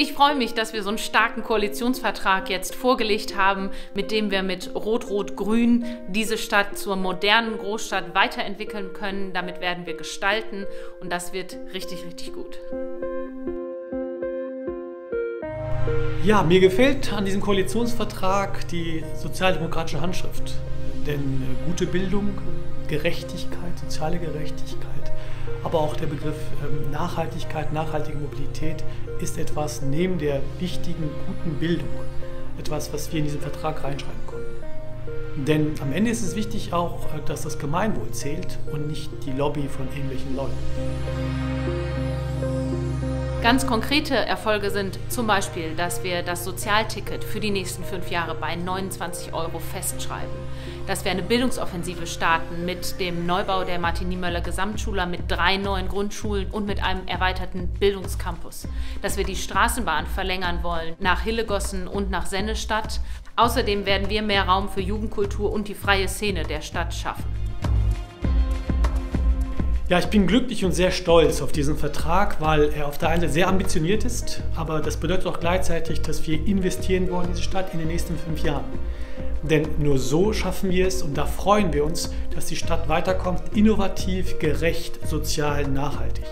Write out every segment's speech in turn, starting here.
Ich freue mich, dass wir so einen starken Koalitionsvertrag jetzt vorgelegt haben, mit dem wir mit Rot-Rot-Grün diese Stadt zur modernen Großstadt weiterentwickeln können. Damit werden wir gestalten und das wird richtig, richtig gut. Ja, mir gefällt an diesem Koalitionsvertrag die sozialdemokratische Handschrift. Denn gute Bildung, Gerechtigkeit, soziale Gerechtigkeit, aber auch der Begriff ähm, Nachhaltigkeit, nachhaltige Mobilität ist etwas neben der wichtigen, guten Bildung, etwas, was wir in diesen Vertrag reinschreiben konnten. Denn am Ende ist es wichtig auch, äh, dass das Gemeinwohl zählt und nicht die Lobby von irgendwelchen Leuten. Ganz konkrete Erfolge sind zum Beispiel, dass wir das Sozialticket für die nächsten fünf Jahre bei 29 Euro festschreiben, dass wir eine Bildungsoffensive starten mit dem Neubau der Martin-Niemöller Gesamtschule mit drei neuen Grundschulen und mit einem erweiterten Bildungscampus, dass wir die Straßenbahn verlängern wollen nach Hillegossen und nach Sennestadt. Außerdem werden wir mehr Raum für Jugendkultur und die freie Szene der Stadt schaffen. Ja, ich bin glücklich und sehr stolz auf diesen Vertrag, weil er auf der einen Seite sehr ambitioniert ist, aber das bedeutet auch gleichzeitig, dass wir investieren wollen in diese Stadt in den nächsten fünf Jahren. Denn nur so schaffen wir es und da freuen wir uns, dass die Stadt weiterkommt, innovativ, gerecht, sozial, nachhaltig.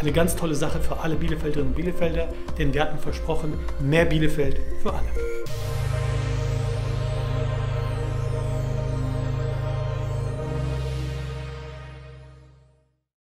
Eine ganz tolle Sache für alle Bielefelderinnen und Bielefelder, denn wir hatten versprochen, mehr Bielefeld für alle.